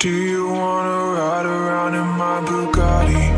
Do you wanna ride around in my Bugatti?